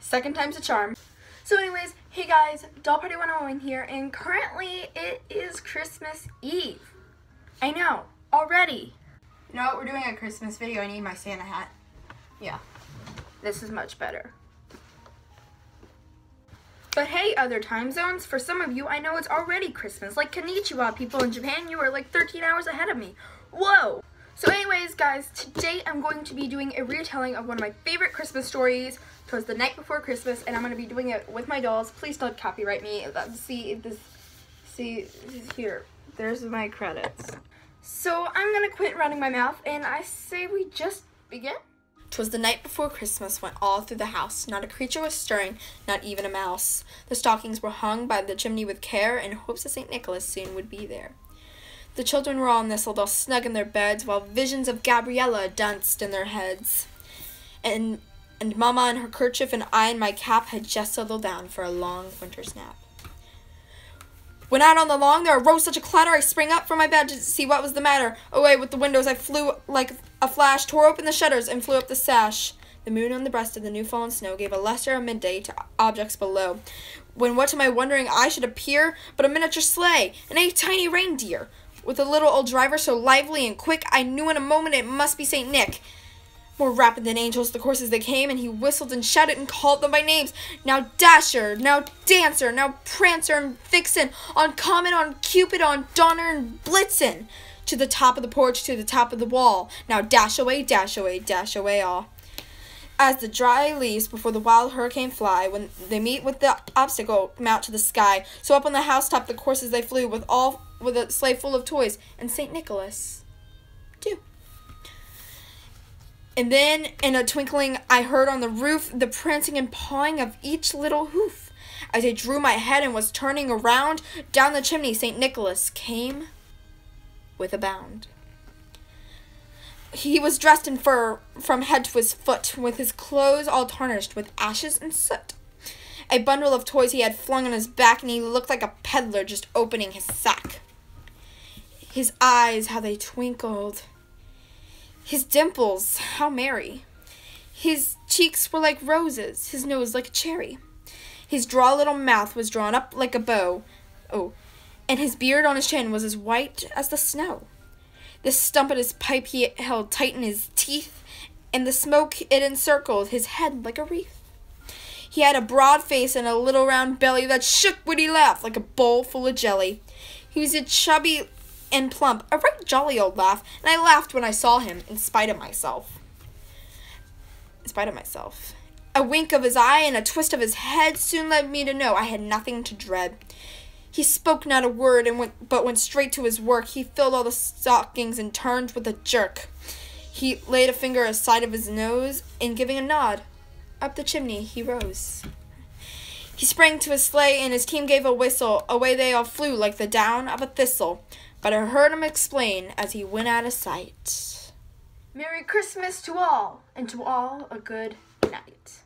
Second time's a charm. So anyways, hey guys, Doll Party 101 here, and currently it is Christmas Eve. I know, already. You know what? We're doing a Christmas video. I need my Santa hat. Yeah, this is much better. But hey, other time zones, for some of you, I know it's already Christmas. Like Konnichiwa people in Japan, you are like 13 hours ahead of me. Whoa! So anyways, guys, today I'm going to be doing a retelling of one of my favorite Christmas stories. Twas the night before Christmas, and I'm going to be doing it with my dolls. Please don't copyright me. Uh, see, this, see, here, there's my credits. So I'm going to quit running my mouth, and I say we just begin. Twas the night before Christmas went all through the house. Not a creature was stirring, not even a mouse. The stockings were hung by the chimney with care, in hopes that St. Nicholas soon would be there. The children were all nestled all snug in their beds, while visions of Gabriella danced in their heads. And and Mamma in her kerchief and I in my cap had just settled down for a long winter's nap. When out on the lawn there arose such a clatter, I sprang up from my bed to see what was the matter. Away with the windows I flew like a flash, tore open the shutters, and flew up the sash. The moon on the breast of the new fallen snow gave a luster of midday to objects below. When what to my wondering eye should appear but a miniature sleigh and a tiny reindeer, with a little old driver so lively and quick, I knew in a moment it must be St. Nick. More rapid than angels, the courses they came, and he whistled and shouted and called them by names. Now Dasher, now Dancer, now Prancer and Vixen, on Comet, on Cupid, on Donner and Blitzen. To the top of the porch, to the top of the wall. Now dash away, dash away, dash away all. As the dry leaves before the wild hurricane fly, when they meet with the obstacle, mount to the sky. So up on the housetop the courses they flew, with all with a sleigh full of toys, and St. Nicholas, too. And then, in a twinkling, I heard on the roof the prancing and pawing of each little hoof. As I drew my head and was turning around, down the chimney St. Nicholas came with a bound. He was dressed in fur from head to his foot, with his clothes all tarnished with ashes and soot. A bundle of toys he had flung on his back, and he looked like a peddler just opening his sack. His eyes, how they twinkled. His dimples, how merry. His cheeks were like roses, his nose like a cherry. His draw little mouth was drawn up like a bow. Oh, and his beard on his chin was as white as the snow. The stump of his pipe he held tight in his teeth, and the smoke it encircled his head like a wreath. He had a broad face and a little round belly that shook when he laughed like a bowl full of jelly. He was a chubby and plump, a right jolly old laugh, and I laughed when I saw him, in spite of myself. In spite of myself. A wink of his eye and a twist of his head soon led me to know I had nothing to dread. He spoke not a word, and went, but went straight to his work. He filled all the stockings and turned with a jerk. He laid a finger aside of his nose, and giving a nod, up the chimney he rose. He sprang to his sleigh, and his team gave a whistle. Away they all flew like the down of a thistle but I heard him explain as he went out of sight. Merry Christmas to all, and to all a good night.